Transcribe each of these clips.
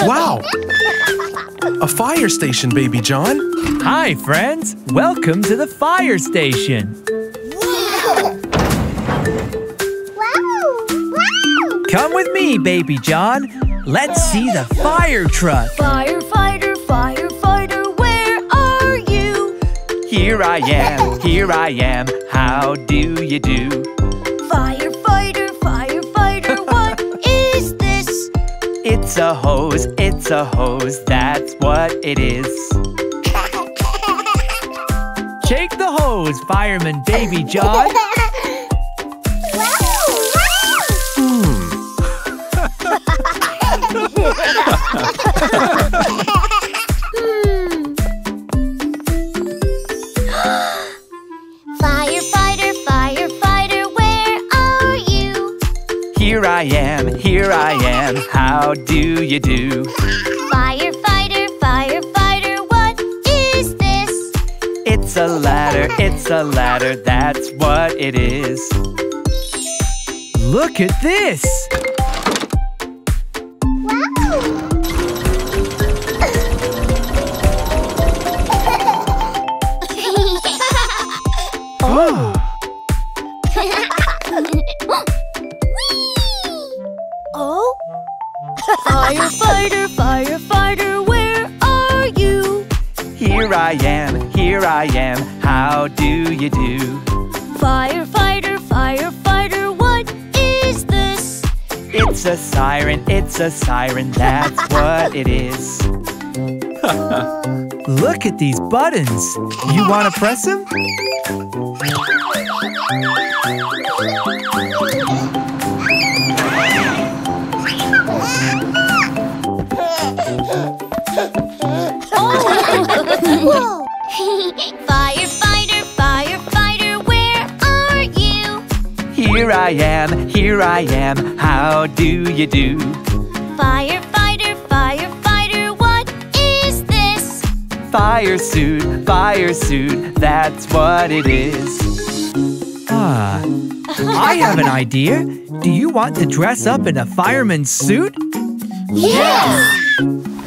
Wow! A fire station, Baby John. Hi, friends. Welcome to the fire station. Come with me, Baby John. Let's see the fire truck. Firefighter, firefighter, where are you? Here I am, here I am. How do you do? Firefighter, It's a hose, it's a hose. That's what it is. Shake the hose, fireman Baby John. I am, here I am. How do you do? Firefighter, firefighter, what is this? It's a ladder, it's a ladder. That's what it is. Look at this. Wow! Oh, oh? Firefighter, firefighter, where are you? here I am, here I am. How do you do? Firefighter, firefighter, what is this? It's a siren, it's a siren. That's what it is. Look at these buttons. You want to press them? Whoa! firefighter, firefighter, where are you? Here I am, here I am. How do you do? Firefighter, firefighter, what is this? Fire suit, fire suit. That's what it is. Ah, I have an idea. Do you want to dress up in a fireman's suit? Yes!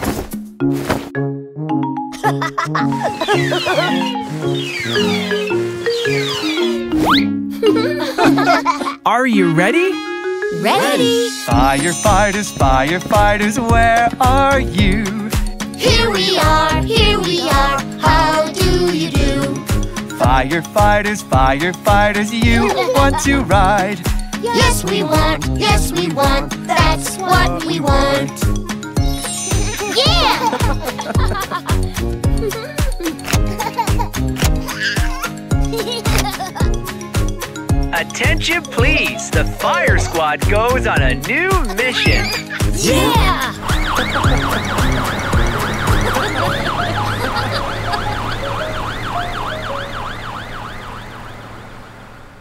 Are you ready? Ready? Firefighters, firefighters, where are you? Here we are, here we are, how do you do? Firefighters, firefighters, you want to ride? Yes, we want, yes, we want, that's what we want. Yeah! Attention, please. The fire squad goes on a new mission. yeah!